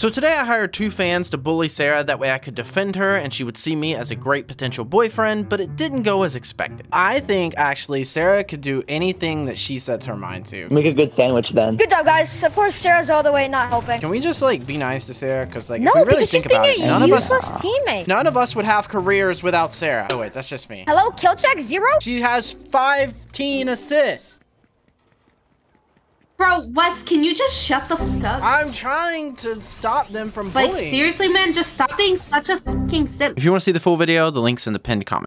So today I hired two fans to bully Sarah, that way I could defend her and she would see me as a great potential boyfriend, but it didn't go as expected. I think actually Sarah could do anything that she sets her mind to. Make a good sandwich then. Good job, guys. Of course, Sarah's all the way not helping. Can we just like be nice to Sarah? Because like no, if we really think about it, none of us useless teammate. none of us would have careers without Sarah. Oh wait, that's just me. Hello, kill check zero. She has 15 assists. Bro, Wes, can you just shut the fuck up? I'm trying to stop them from Like, bullying. seriously, man, just stop being such a fucking simp. If you want to see the full video, the link's in the pinned comment.